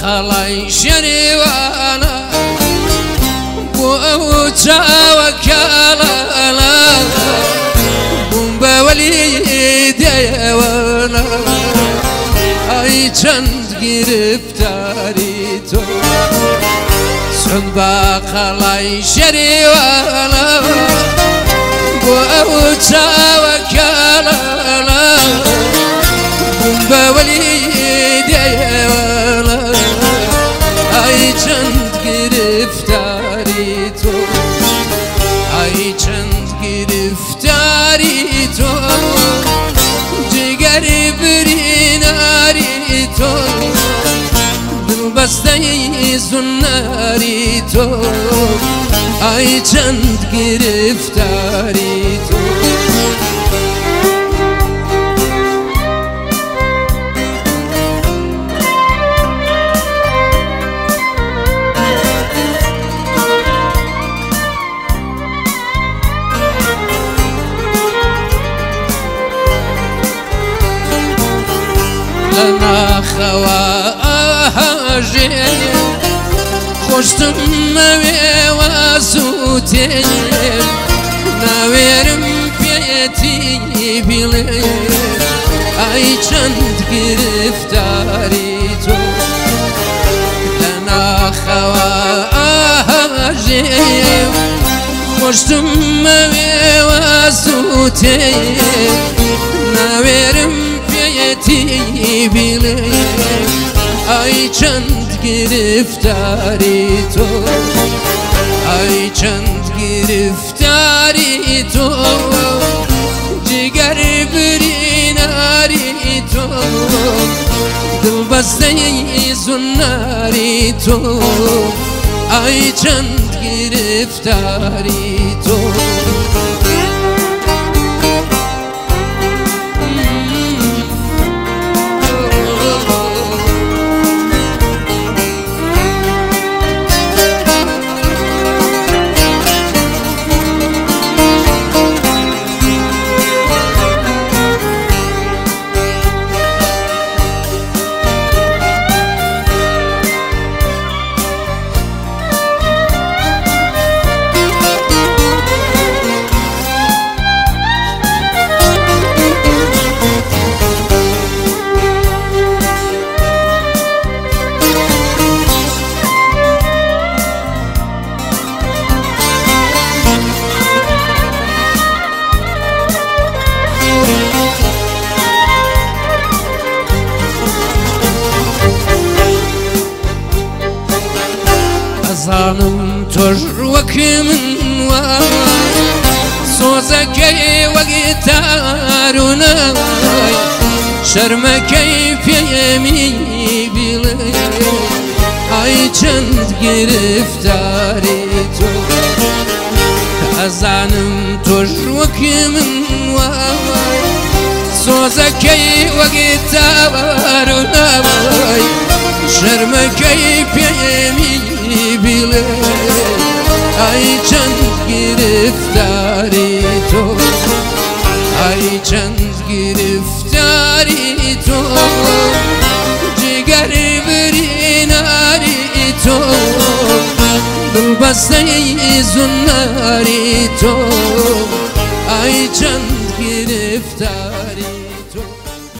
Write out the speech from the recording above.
قەڵای شەریوانە بۆ ئەو چاوە کاڵانە بووم بەوەلی دێوەنە ئەی چەند گرفتاری تۆ چۆن با قەڵای شەریوانە بۆ ئەو چاوە چند گرفتاری تو؟ ای چند گرفتاری تو؟ جگر بریناری تو؟ دل بسته زناری تو؟ ای چند گرفتاری لنا خواجي خوشتم موي واسوتي ناويرم بيتي بلي أي چند گرفتاری تو. لنا خواجي خوشتم موي واسوتي بیڵێ ئای چەند گرفتاری تۆ ئای چەند گرفتاری تۆ جگەر بریناری تۆ دڵبەستەی زوناری تۆ ئای چەند گرفتاری تۆ ئەزانم تۆژ وەک من وە سۆزەکەی وەگی تارونای شەرمەکەی پێمی بیڵێ ئای چەند گرفتاری تۆ ئەزانم تۆژ وەک من وە سۆزەکەی وەگی تاوارونای شەرمەکەی پێمی bile. Ay çend giriftari to Ay çend giriftari to Ciger verin ari to Dil basayı zunari to Ay çend